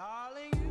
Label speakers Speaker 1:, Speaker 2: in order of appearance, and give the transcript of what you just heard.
Speaker 1: Darling,